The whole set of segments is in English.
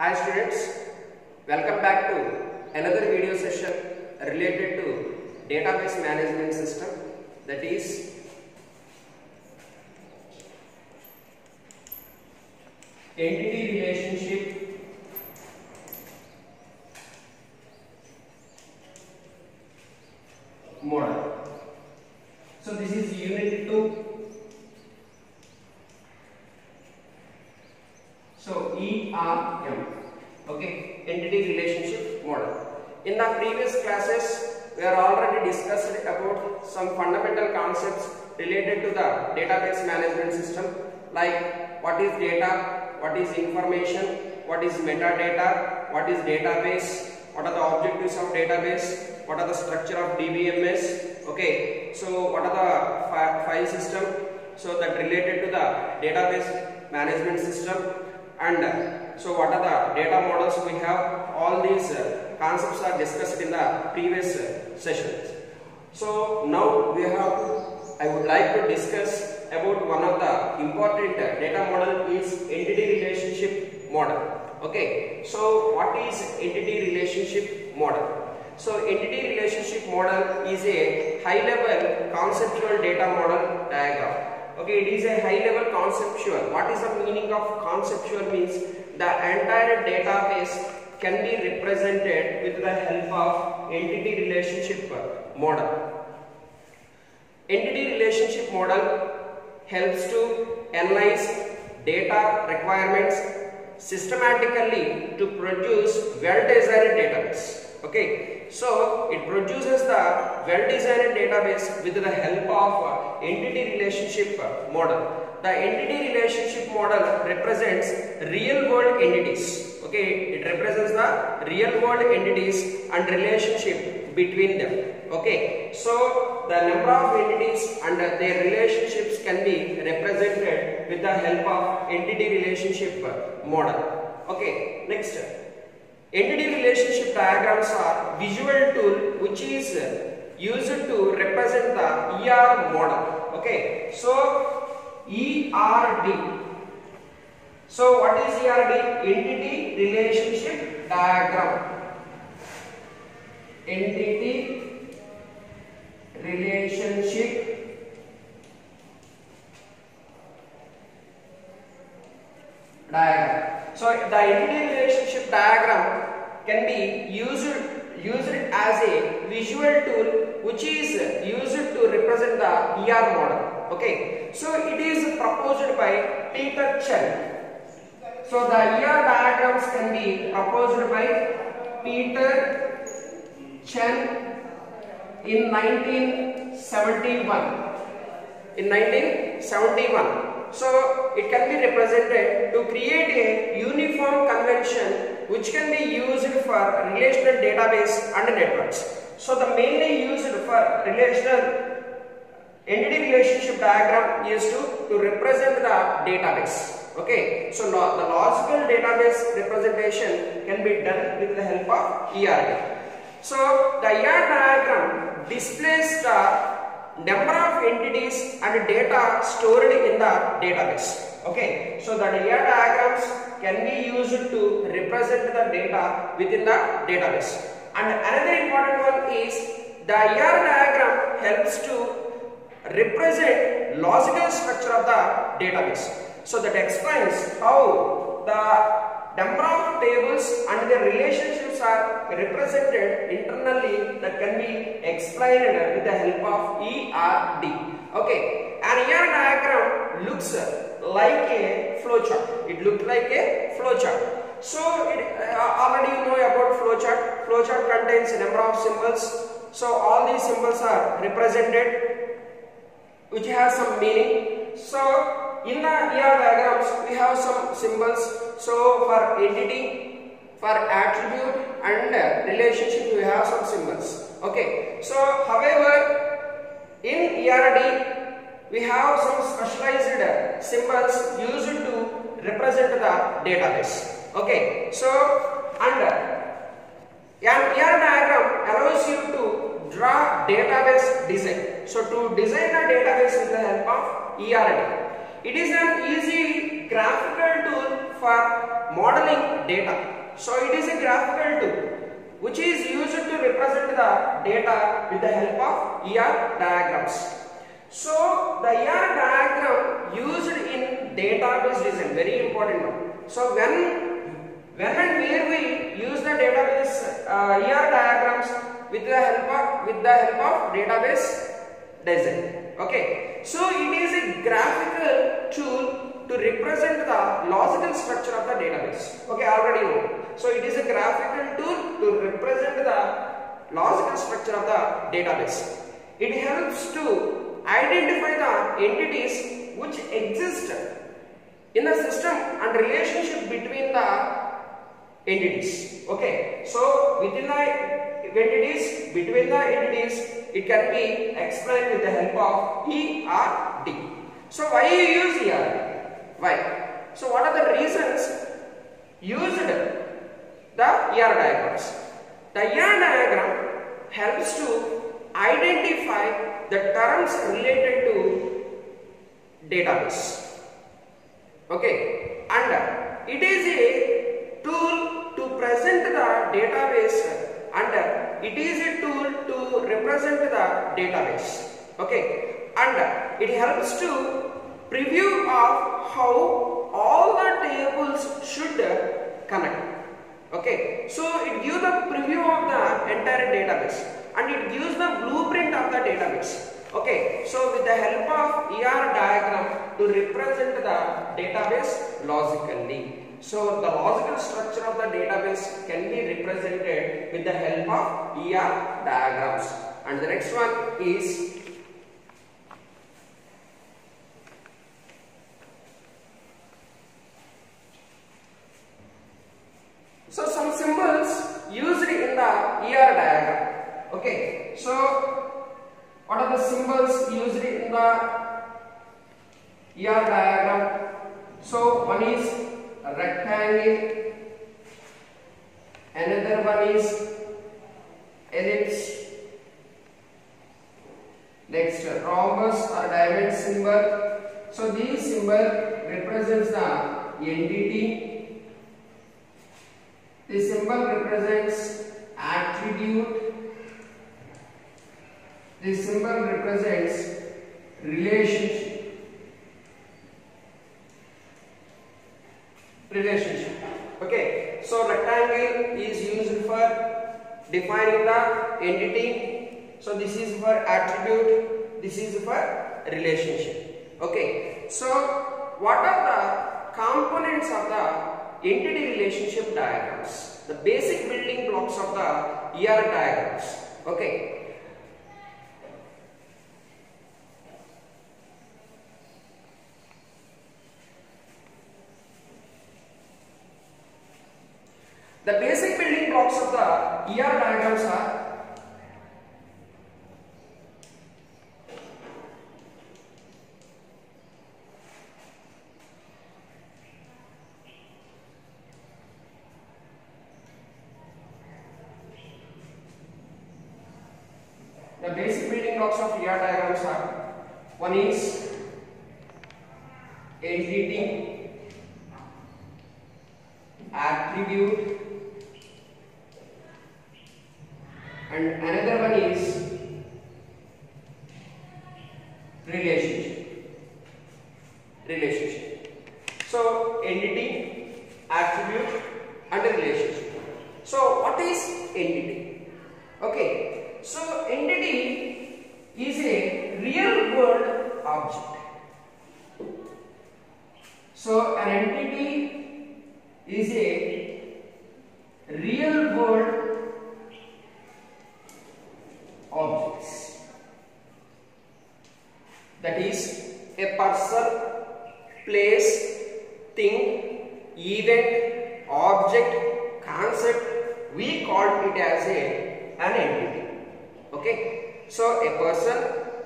Hi students, welcome back to another video session related to database management system that is relationship model. So this is unit 2 So ERM, okay, entity relationship model. In the previous classes, we are already discussed about some fundamental concepts related to the database management system, like what is data, what is information, what is metadata, what is database, what are the objectives of database, what are the structure of DBMS, okay. So what are the fi file system, so that related to the database management system. And so what are the data models we have? All these uh, concepts are discussed in the previous uh, sessions so now we have i would like to discuss about one of the important data model is entity relationship model okay so what is entity relationship model? So entity relationship model is a high level conceptual data model diagram. Okay it is a high level conceptual. What is the meaning of conceptual means? The entire database can be represented with the help of entity relationship model. Entity relationship model helps to analyze data requirements systematically to produce well designed database. Okay? So it produces the well designed database with the help of uh, entity relationship uh, model. The entity relationship model represents real world entities. Okay? It represents the real world entities and relationship between them okay so the number of entities and their relationships can be represented with the help of entity relationship model okay next Entity relationship diagrams are visual tool which is used to represent the ER model. Okay, so ERD. So what is ERD? Entity relationship diagram. Entity relationship diagram. So the entity relationship diagram can be used used as a visual tool which is used to represent the ER model. Okay, so it is proposed by Peter Chen. So the ER diagrams can be proposed by Peter Chen in 1971. In 1971. So it can be represented to create a uniform convention which can be used for relational database and networks. So the mainly used for relational entity relationship diagram is to, to represent the database. Okay, so the logical database representation can be done with the help of ERD. So the ER diagram displays the number of entities and data stored in the database. Okay, so the ER diagrams can be used to represent the data within the database. And another important one is the ER diagram helps to represent logical structure of the database. So that explains how the number of tables and their relationships are represented internally that can be explained with the help of ERD. Okay, an ER diagram looks like a flowchart. It looks like a flowchart. So it, uh, already you know about flowchart. Flowchart contains a number of symbols. So all these symbols are represented which has some meaning. So in the ER diagrams we have some symbols. So for entity for attribute and relationship we have some symbols. Okay. So however in ERD we have some specialized symbols used to represent the database. Okay. So and an ER diagram allows you to draw database design. So to design a database with the help of ERD it is an easy graphical tool for modeling data. So it is a graphical tool which is used to represent the data with the help of ER diagrams. So the ER diagram used in database design very important now. So when when and where we use the database uh, ER diagrams with the help of with the help of database design. Okay, so it is a graphical tool to represent the logical structure of the database. Okay, I already know. So it is a graphical tool to represent the logical structure of the database. It helps to identify the entities which exist in the system and relationship between the entities. Okay, so within the entities, between the entities, it can be explained with the help of ERD. So why you use ERD? Why? So what are the reasons used the ER diagrams? The ER diagram helps to identify the terms related to database. Okay, and it is a tool to present the database and it is a tool to represent the database. Okay, and it helps to preview of how all the tables should connect. Okay, so it gives the preview of the entire database and it gives the blueprint of the database. Okay, so with the help of ER diagram to represent the database logically. So the logical structure of the database can be represented with the help of ER diagrams. And the next one is So some symbols used in the ER diagram. Okay, so what are the symbols used in the ER diagram? So one is rectangle, another one is ellipse, next rhombus or diamond symbol. So these symbol represents the entity this symbol represents attribute. This symbol represents relationship. Relationship. Okay. So rectangle is used for defining the entity. So this is for attribute. This is for relationship. Okay. So what are the components of the entity relationship diagrams, the basic building blocks of the ER diagrams. Okay. The basic building blocks of the ER diagrams are The basic building blocks of ER diagrams are one is entity, attribute, and another one is relationship. Relationship. So entity, attribute, and relationship. So what is entity? Okay. So entity is a real world object. So an entity is a real world objects. That is a person, place, thing, event, object, concept. We call it as a an entity. Okay. So a person,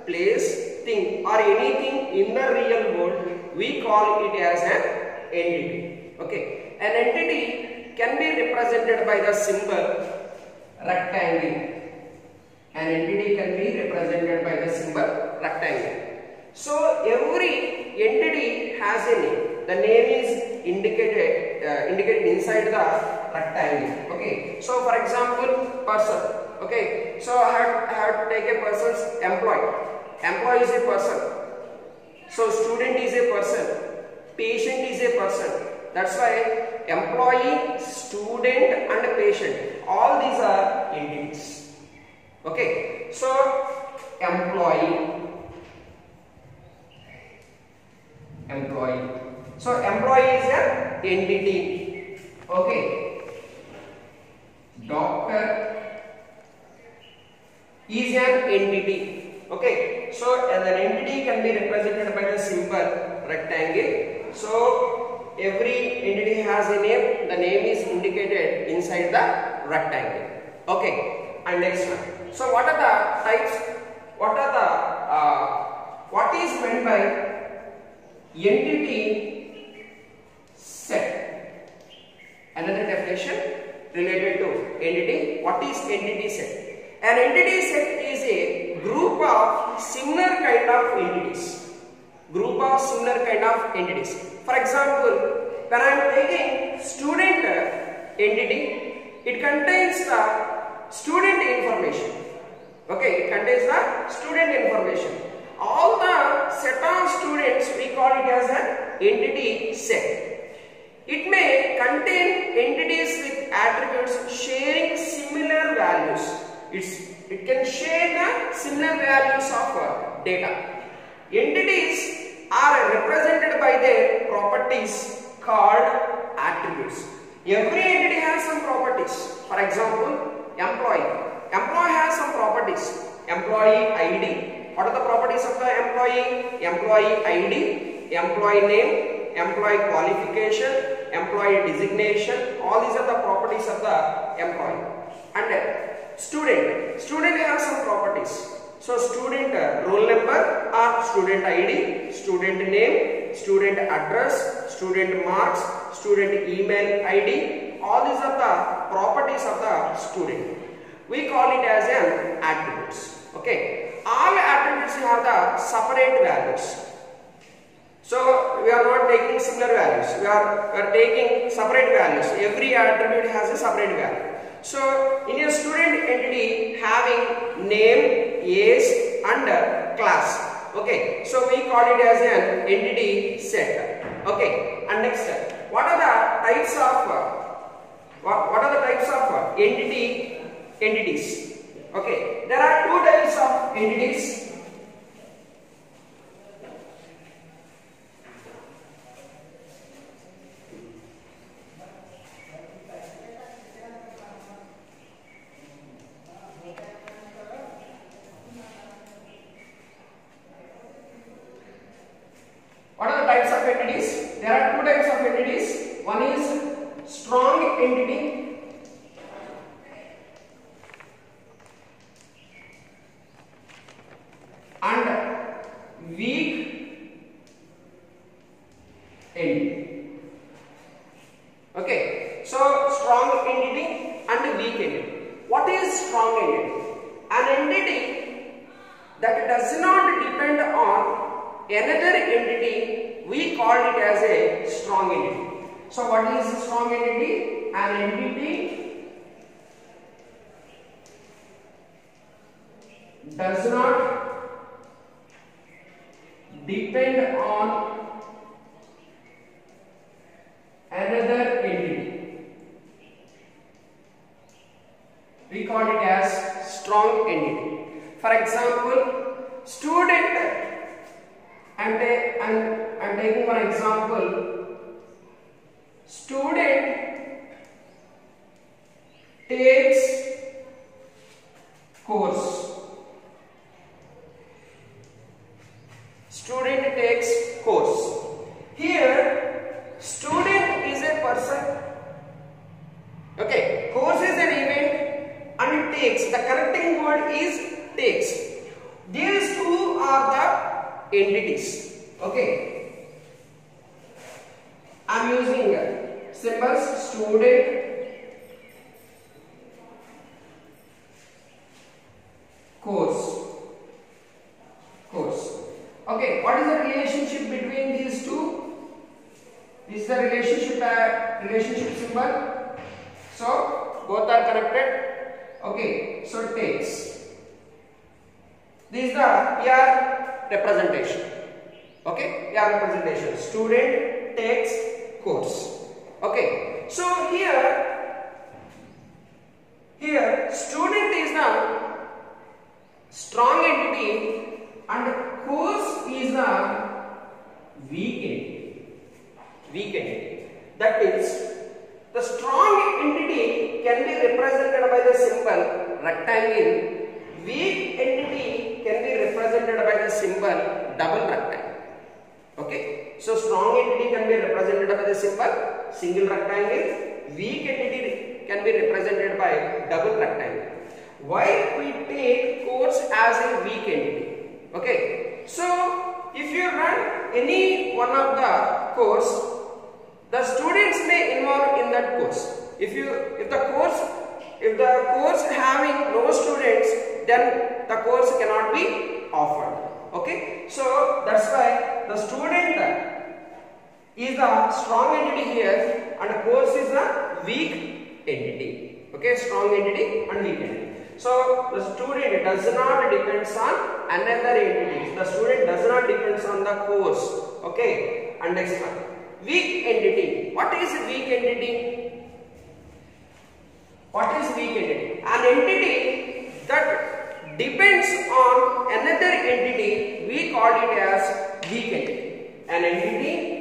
place, thing or anything in the real world we call it as an entity. Okay. An entity can be represented by the symbol rectangle. An entity can be represented by the symbol rectangle. So every entity has a name. The name is indicated uh, indicated inside the rectangle. Okay. So for example, person. Okay. So I have, I have to take a person's employee. Employee is a person. So student is a person. Patient is a person. That's why employee, student and patient. All these are entities. Okay. So employee employee. So employee is an entity. Okay. Doctor is an entity. Okay. So an entity can be represented by the simple rectangle. So every entity has a name. The name is indicated inside the rectangle. Okay. And next one. So what are the types? What are the uh, what is meant by entity set. Another definition related to entity. What is entity set? An entity set is a group of similar kind of entities. Group of similar kind of entities. For example, when I am taking student entity, it contains the student information. Okay, it contains the student information all the set of students we call it as an entity set. It may contain entities with attributes sharing similar values. It's, it can share the similar values of uh, data. Entities are represented by their properties called attributes. Every entity has some properties. For example, employee. Employee has some properties. Employee ID, what are the properties of the employee? Employee ID, employee name, employee qualification, employee designation. All these are the properties of the employee. And uh, student. Student has some properties. So student uh, roll number or student ID, student name, student address, student marks, student email ID. All these are the properties of the student. We call it as an attributes. Okay all attributes have the separate values. So we are not taking similar values. We are, we are taking separate values. Every attribute has a separate value. So in a student entity having name, age and class. Okay. So we call it as an entity set. Okay. And next, what are the types of uh, what, what are the types of uh, entity entities? Okay, there are two types of entities. What are the types of entities? There are two types of entities. One is strong entity and weak entity. Okay, so strong entity and weak entity. What is strong entity? An entity that does not depend on another entity, we call it as a strong entity. So what is a strong entity? An entity does not depend on another entity. We call it as strong entity. For example, student, and I'm, I'm taking for example, student takes course student takes course. Here, student is a person. Okay, course is an event and it takes. The correcting word is takes. These two are the entities. Okay. I am using symbols student course course. Okay, what is the relationship between these two? This is the relationship uh, relationship symbol. So both are connected. Okay, so takes. This is the here representation. Okay, here representation. Student takes course. Okay, so here here student is the strong entity and course is the weak entity. Weak entity. That means the strong entity can be represented by the symbol rectangle. Weak entity can be represented by the symbol double rectangle. Okay. So strong entity can be represented by the symbol single rectangle. Weak entity can be represented by double rectangle. Why we take course as a weak entity? Okay. So if you run any one of the course, the students may involve in that course. If you if the course if the course having no students, then the course cannot be offered. Okay. So that's why the student is the strong entity here and the course is the weak entity. Okay, strong entity and weak entity. So the student does not depends on another entity. The student does not depends on the course. Okay, and next one. Weak entity. What is weak entity? What is weak entity? An entity that depends on another entity, we call it as weak entity. An entity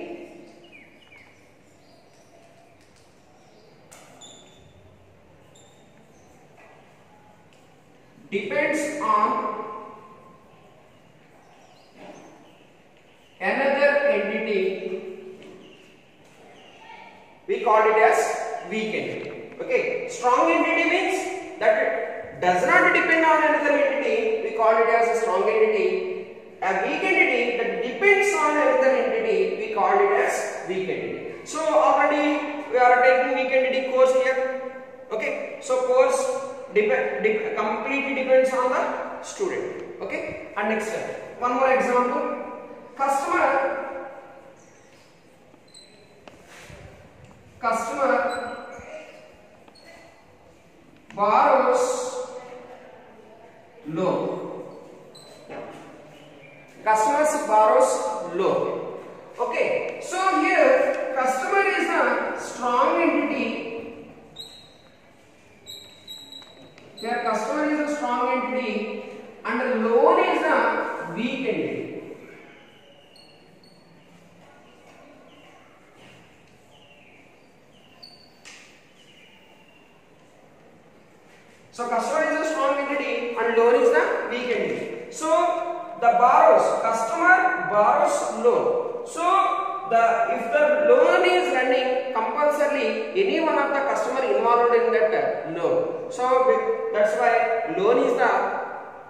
depends on another entity we call it as weak entity okay strong entity means that it does not depend on another entity we call it as a strong entity a weak entity that depends on another entity we call it as weak entity so already we are taking weak entity course here okay so course dep- dep- completely depends on the student okay and next step one more example customer customer borrows loan customers borrows loan okay so here customer is a strong entity Here customer is a strong entity and loan is a weak entity. So customer is a strong entity and loan is the weak entity. So the borrows, customer borrows loan. So the if the loan is running compulsorily any one of the customer involved in that loan. So that's why loan is the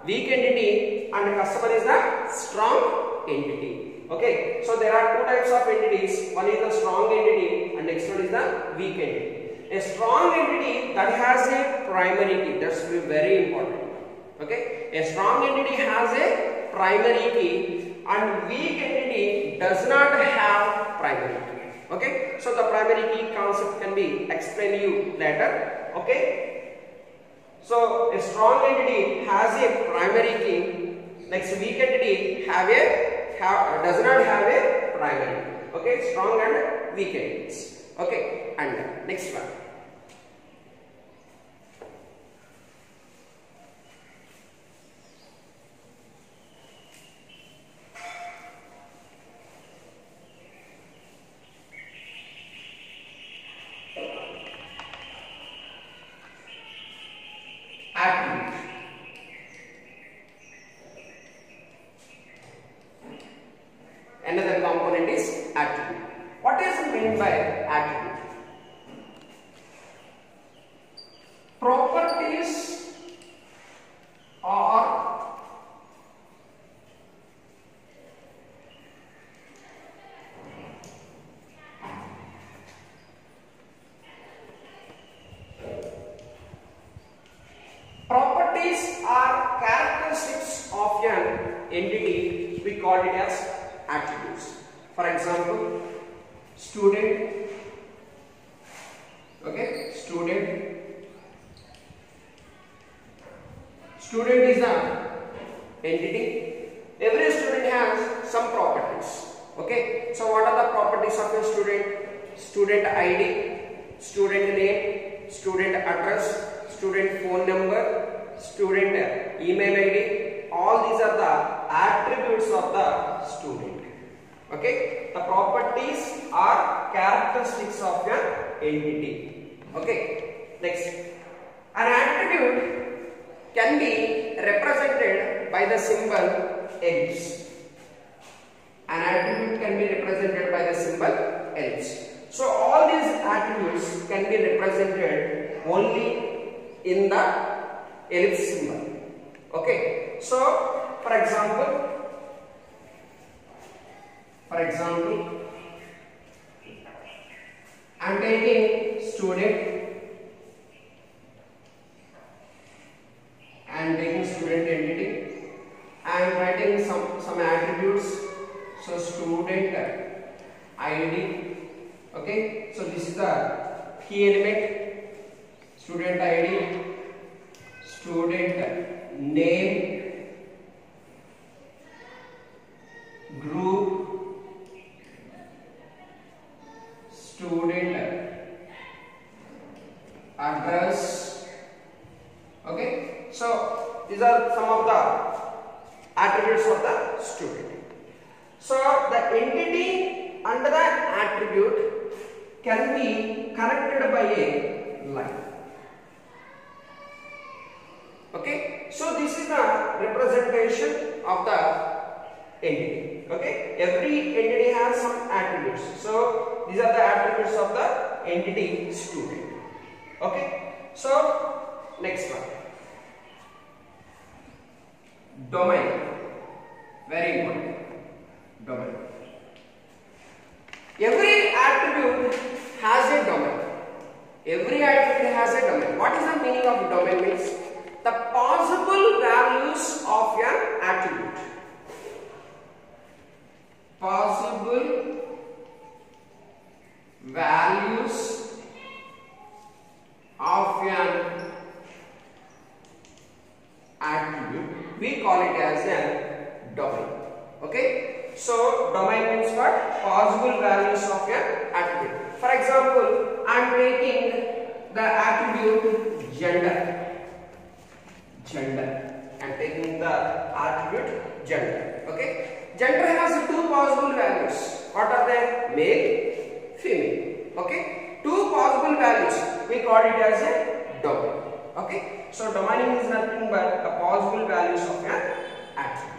weak entity and customer is the strong entity. Okay, so there are two types of entities. One is the strong entity and next one is the weak entity. A strong entity that has a primary key. That's very important. Okay, a strong entity has a primary key and weak entity does not have primary key. Okay, so the primary key concept can be explained you later. Okay, so a strong entity has a primary key. Next weak entity have a have, does not have a primary. Okay, strong and weak entities. Okay, and next one. here of an attribute we call it as a domain. Okay? So domain means what? Possible values of an attribute. For example i am taking the attribute gender. Gender. I am taking the attribute gender. Okay? Gender has two possible values. What are they? Male female. Okay? Two possible values we call it as a domain. Okay. So, domain is nothing but the possible values of an atom.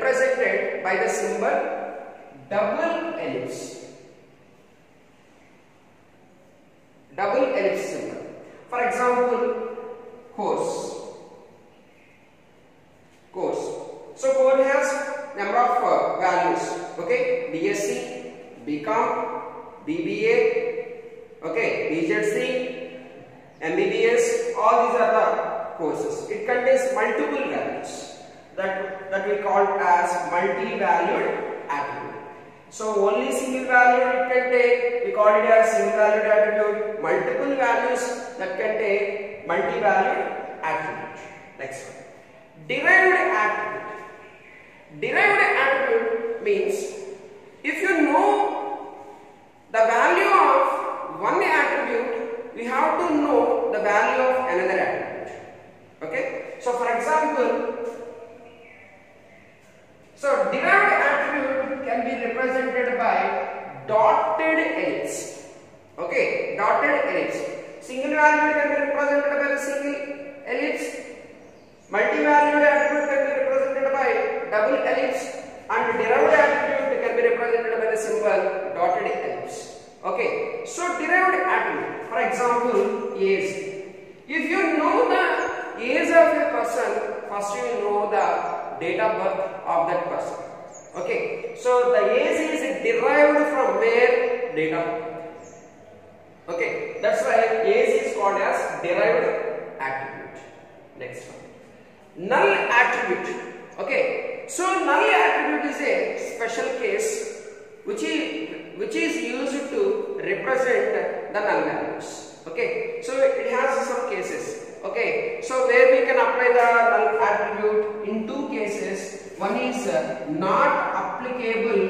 Represented by the symbol double ellipse. double ellipse symbol. For example, course. Course. So code has number of uh, values. Okay, BSc, BCom, BBA, okay, BZC, MBBS. All these are the courses. It contains multiple values that that we call as multi-valued attribute. So only single value it can take, we call it as single valued attribute, multiple values that can take multi-valued attribute. Next one. Derived attribute. Derived attribute means if you know the value of one attribute, we have to know the value of another attribute. Okay? So for example, so derived attribute can be represented by dotted ellipse. Okay, dotted ellipse. Single value can be represented by a single ellipse. Multi-valued attribute can be represented by double ellipse and derived attribute can be represented by the symbol dotted ellipse. Okay, so derived attribute, for example, age. If you know the age of a person, first you know the date of birth of that person. Okay, so the age is derived from where? Date of birth. Okay, that's why age is called as derived attribute. Next one. Null attribute. Okay. So null attribute is a special case which is which is used to represent the null values. Okay. So it has some cases okay so where we can apply the null attribute in two cases one is uh, not applicable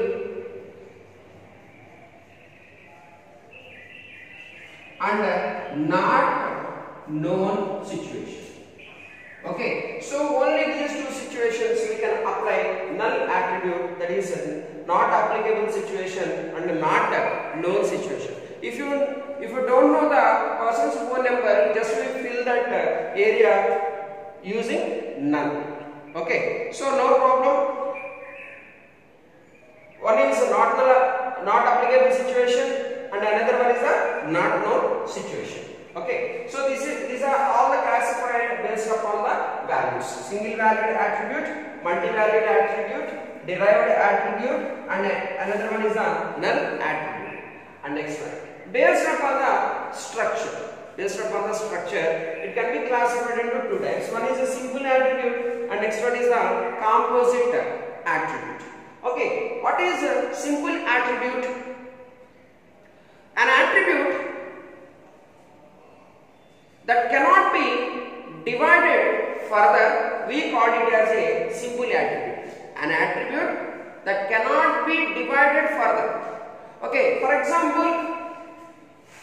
and uh, not known situation Okay, so only these two situations we can apply null attribute that is not applicable situation and not known situation. If you if you don't know the person's phone number, just we fill that uh, area using null. Okay, so no problem. One is not the not applicable situation and another one is the not known situation. Okay, so this is these are all the classified based upon the values. Single valued attribute, multi-valued attribute, derived attribute, and another one is the null attribute. And next one, based upon the structure. Based upon the structure, it can be classified into two types. One is a simple attribute, and next one is a composite attribute. Okay, what is a simple attribute? An attribute that cannot be divided further, we call it as a simple attribute. An attribute that cannot be divided further. Okay, for example,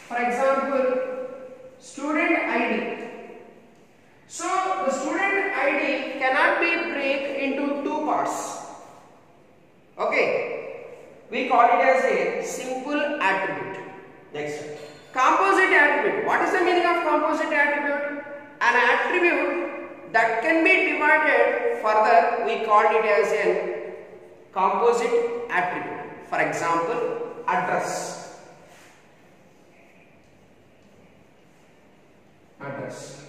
for example, student ID. So the student ID cannot be break into two parts. Okay, we call it as a simple attribute. Next, composite attribute. What is the meaning of composite attribute? An attribute that can be divided further, we call it as a composite attribute. For example, address. Address.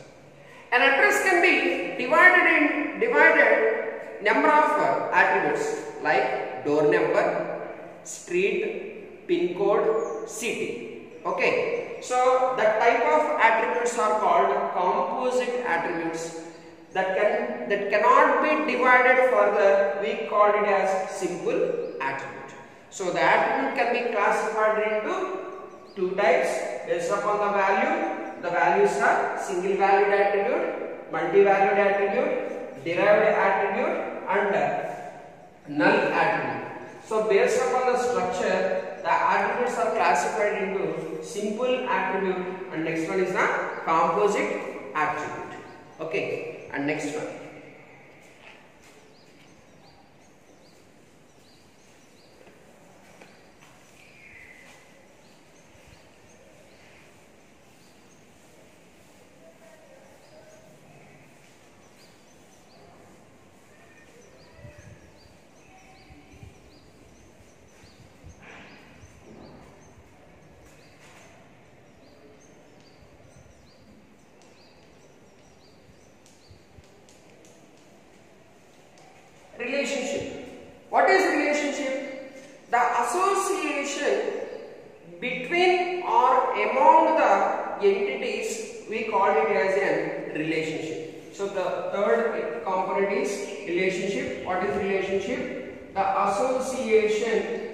An address can be divided in divided number of uh, attributes like door number, street, pin code, city. Okay. So the type of attributes are called composite attributes that can that cannot be divided further. We call it as simple attribute. So the attribute can be classified into two types based upon the value. The values are single valued attribute, multi-valued attribute, derived attribute and null attribute. So based upon the structure, the attributes are classified into simple attribute and next one is the composite attribute. Okay, and next one. relationship. What is relationship? The association between or among the entities we call it as a relationship. So the third component is relationship. What is relationship? The association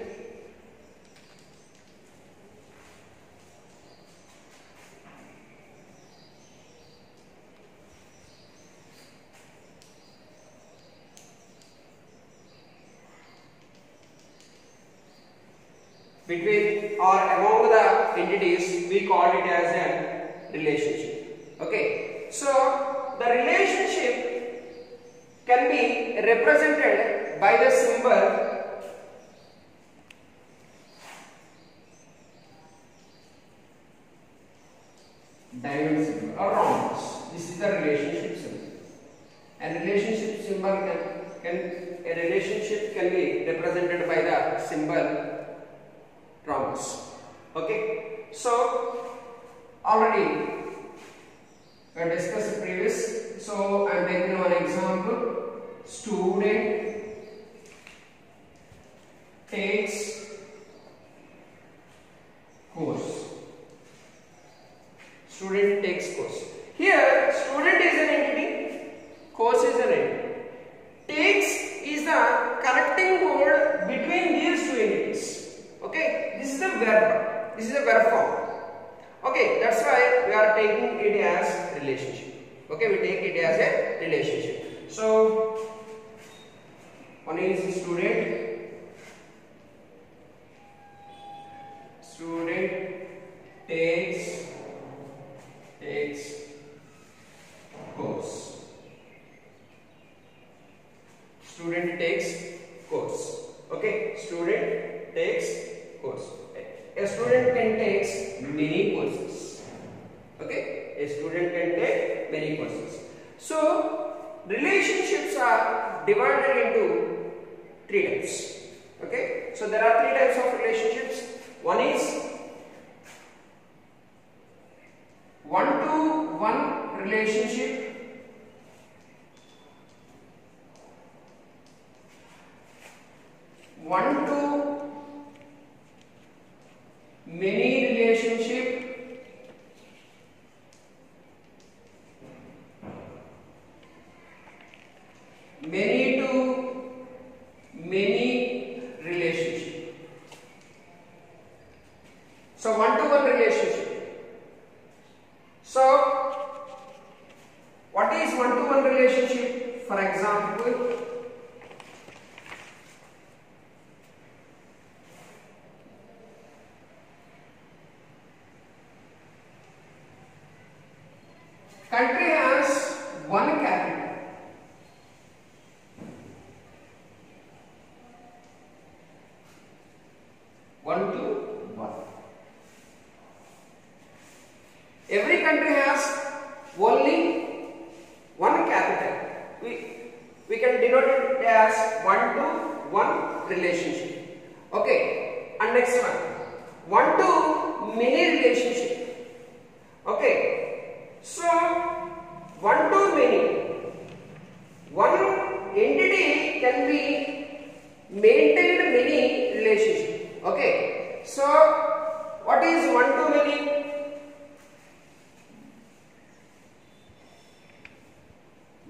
between or among the entities we call it as a relationship okay so the relationship can be represented by the symbol diamond symbol or rhombus. This is the relationship symbol. And relationship symbol can, can a relationship can be represented by the symbol rhombus. Okay? So already we discussed previous so i am taking one example. Student takes course. Student takes course. Here student is an entity course is an entity. Takes is the connecting word between these two entities. Okay? This is the verb. This is the verb form. Okay that's why we are taking it as relationship okay we take it as a relationship. So one is student. Student takes takes course. Student takes course. Okay student takes course. A student can take many courses. Okay a student can take many courses. So relationships are divided into three types. Okay? So there are three types of relationships. One is one to one relationship one to many relationship many to many one-to-one relationship? For example, country has one capital. One to one. Every country has only one capital. We, we can denote it as one to one relationship. Okay. And next one. One to many relationship. Okay. So one to many. One entity can be maintained many relationship. Okay. So what is one to many?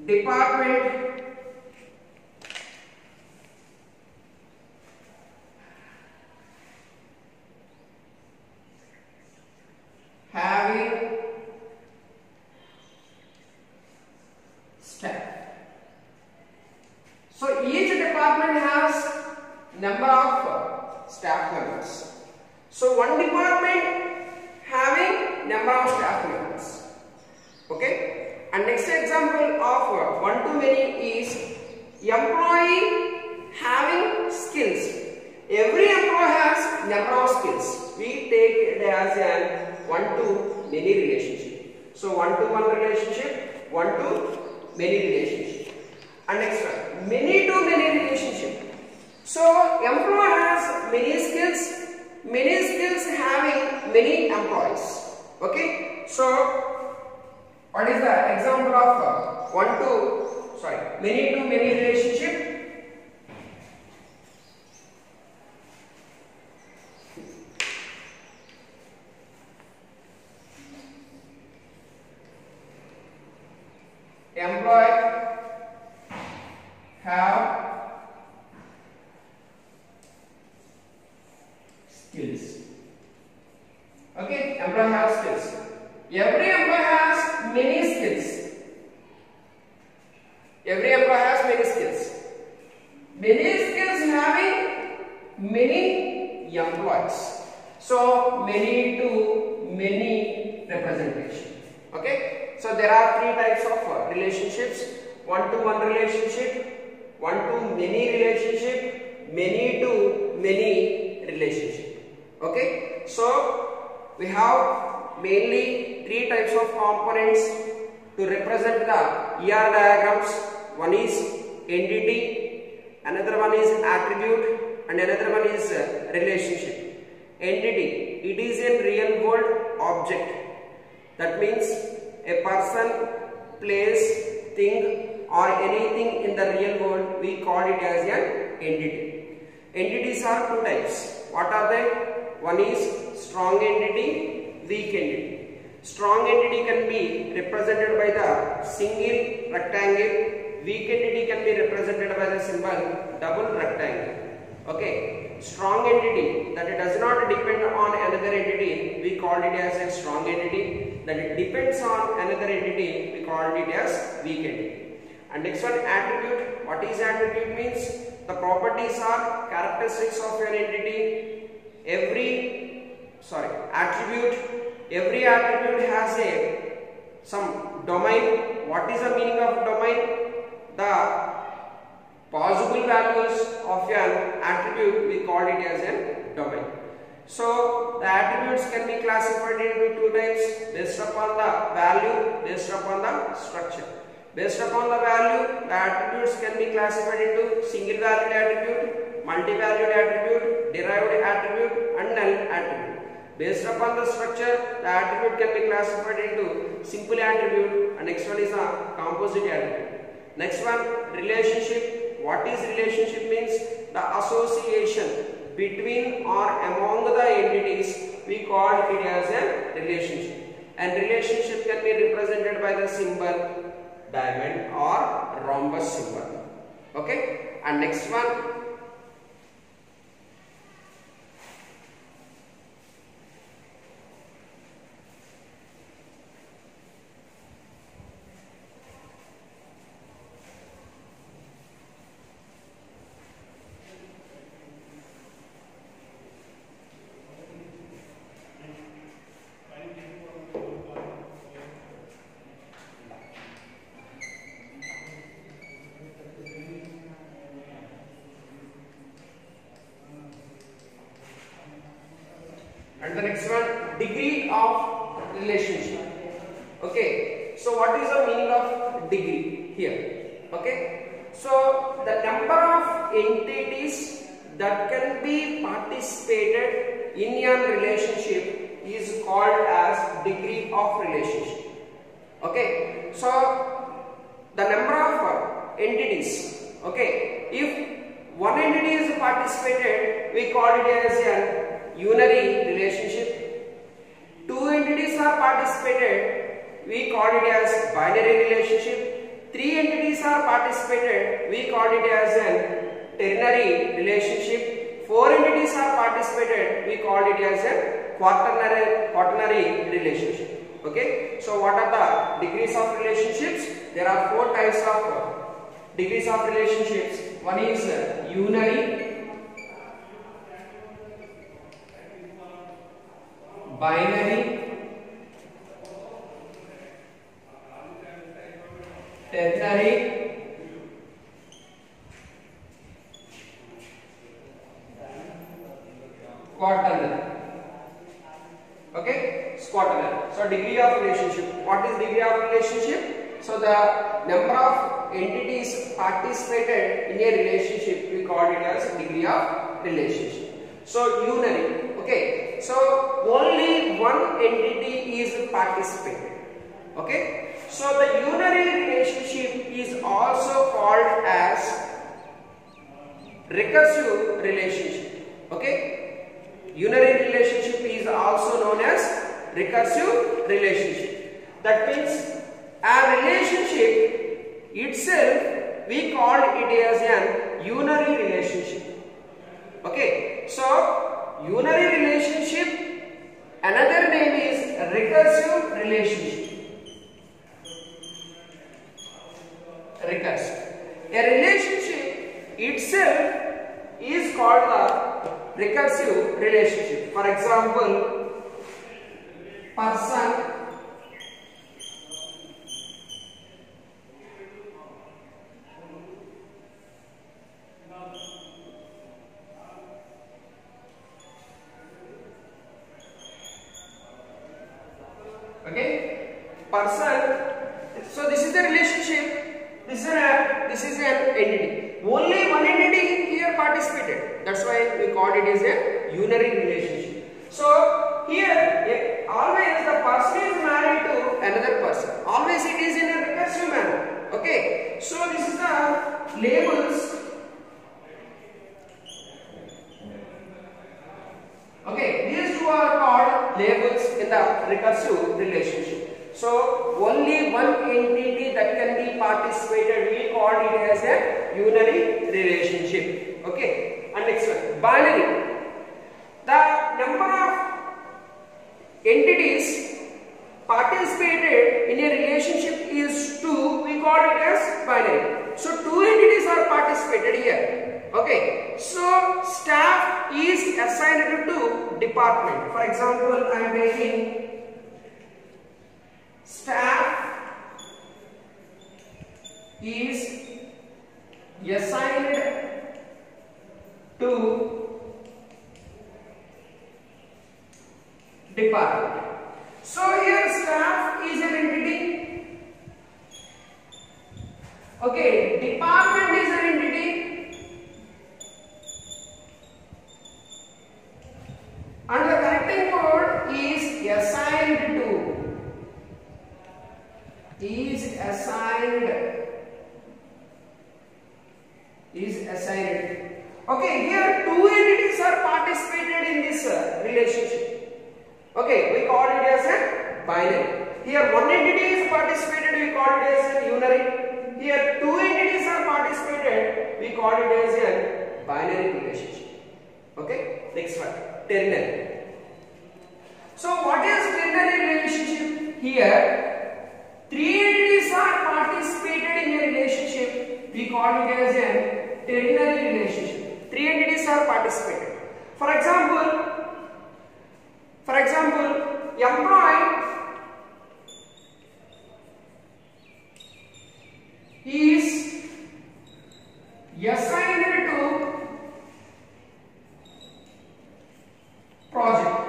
department having staff. So each department has number of staff members. So one department having number of staff members. Okay. And next example of one to many is employee having skills. Every employee has number of skills. We take it as an one to many relationship. So one to one relationship, one to many relationship. And next one, many to many relationship. So employee has many skills, many skills having many employees. Okay. So what is the example of uh, one to sorry many to many relationship? Employee have skills. Okay, employee have skills. Every employee has many skills. Every employee has many skills. Many skills having many employees. So many to many representation. Okay. So there are three types of uh, relationships: one to one relationship, one to many relationship, many to many relationship. Okay. So we have mainly three types of components to represent the ER diagrams. One is entity, another one is attribute, and another one is uh, relationship. Entity, it is a real world object. That means a person, place, thing, or anything in the real world. We call it as an entity. Entities are two types. What are they? One is strong entity, weak entity. Strong entity can be represented by the single rectangle. Weak entity can be represented by the symbol double rectangle. Okay. Strong entity that it does not depend on another entity, we call it as a strong entity. That it depends on another entity, we call it as weak entity. And next one attribute. What is attribute means? The properties are characteristics of an entity. Every sorry. Attribute. Every attribute has a some domain. What is the meaning of domain? The possible values of an attribute we call it as a domain. So the attributes can be classified into two types. Based upon the value based upon the structure. Based upon the value the attributes can be classified into single valued attribute multi-valued attribute derived attribute and null Based upon the structure, the attribute can be classified into simple attribute and next one is a composite attribute. Next one, relationship. What is relationship means? The association between or among the entities, we call it as a relationship. And relationship can be represented by the symbol diamond or rhombus symbol. Okay? And next one, degree of relationship. Okay. So what is the meaning of degree here? Okay. So the number of entities that can be participated in a relationship is called as degree of relationship. Okay. So the number of entities. Okay. If one entity is participated, we call it as a unary relationship. Two entities are participated, we call it as binary relationship. Three entities are participated, we call it as a ternary relationship. Four entities are participated, we call it as a quaternary, quaternary relationship. Okay. So what are the degrees of relationships? There are four types of degrees of relationships. One is unary, binary, ternary, quaternary. Okay, quaternary. So degree of relationship. What is degree of relationship? So the number of entities participated in a relationship we call it as degree of relationship. So unary. Okay. So only one entity is participating. Okay. So the unary relationship is also called as recursive relationship. Okay. Unary relationship is also known as recursive relationship. That means a relationship itself we call it as an unary relationship. Okay. So unary relationship another name is recursive relationship. Recursive. A relationship itself is called the recursive relationship. For example, person okay person. So this is the relationship. This is a this is an entity. Only one entity here participated. That's why we call it as a unary relationship. So here always the person is married to another person. Always it is in a recursive manner. Okay. So this is the labels Okay, these two are called labels in the recursive relationship. So, only one entity that can be participated, we call it as a unary relationship. Okay, and next one, binary. The number of entities participated in a relationship is two, we call it as binary. So, two entities are participated here. Okay, so staff is assigned to department. For example, I am taking staff is assigned to department. So here staff is an entity. Okay, department is an entity. And the connecting code is assigned to. Is assigned. Is assigned. Okay, here two entities are participated in this uh, relationship. Okay, we call it as a binary. Here one entity is participated, we call it as a unary. Here two entities are we call it as a binary relationship. Okay, next one, ternary. So what is ternary relationship? Here, three entities are participated in a relationship, we call it as a ternary relationship. Three entities are participated. For example, for example, employee is assigned to project.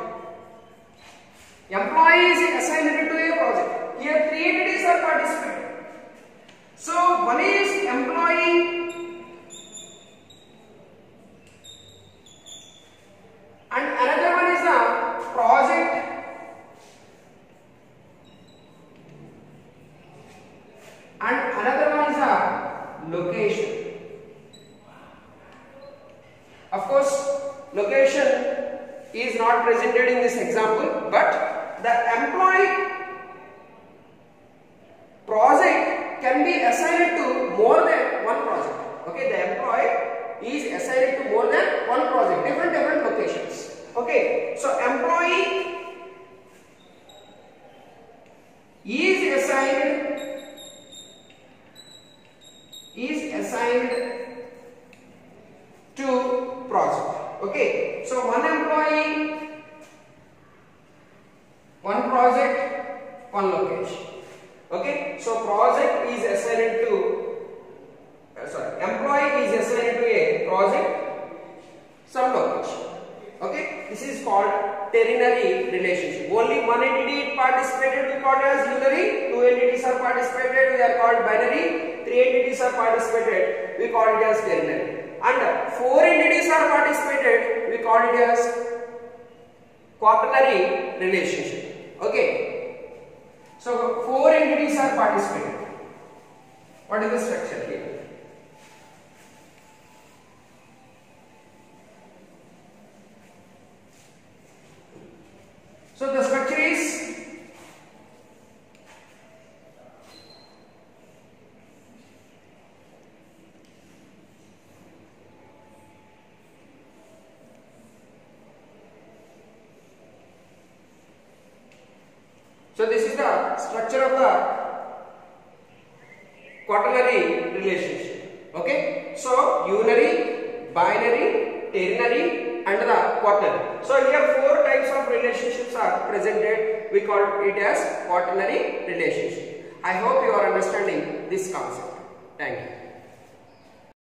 Employee is assigned to a project. Here three entities are participating. So one is employee and another one is a project and another one is a location. Of course, location is not presented in this example, but the employee project can be assigned to more than one project. Okay, the employee is assigned to more than one project, different different locations. Okay, so employee is assigned is assigned